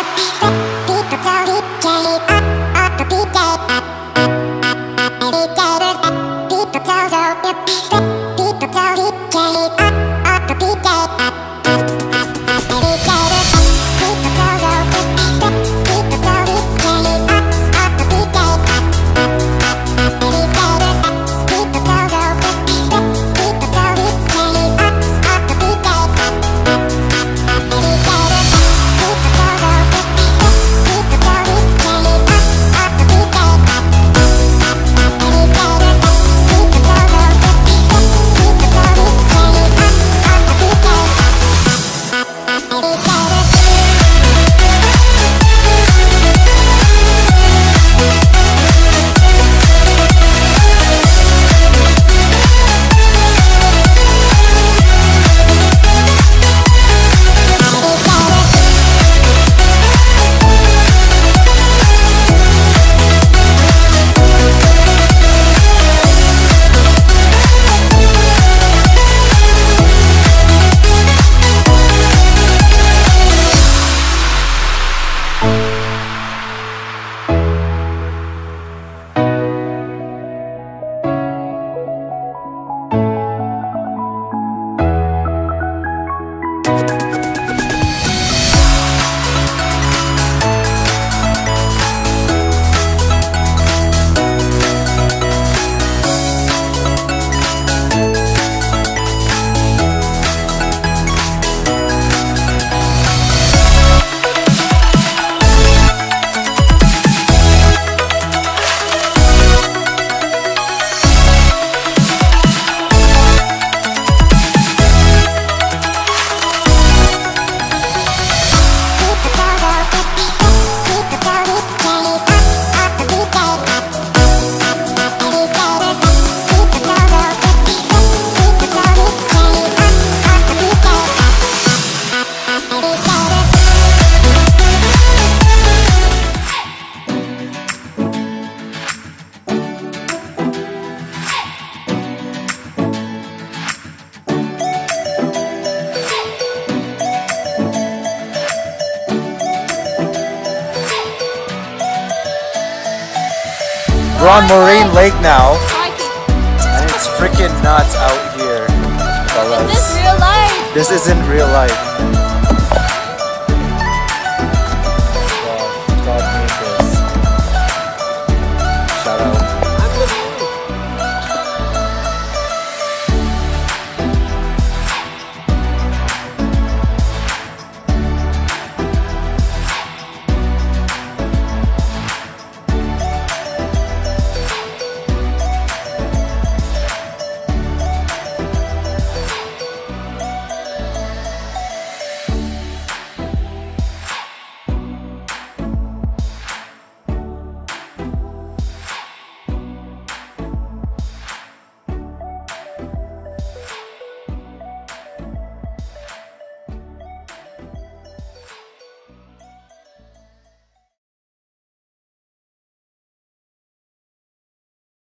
やピーとピーとチャーリー系 We're on Moraine Lake now, and it's freaking nuts out here, fellas. this real life? This isn't real life.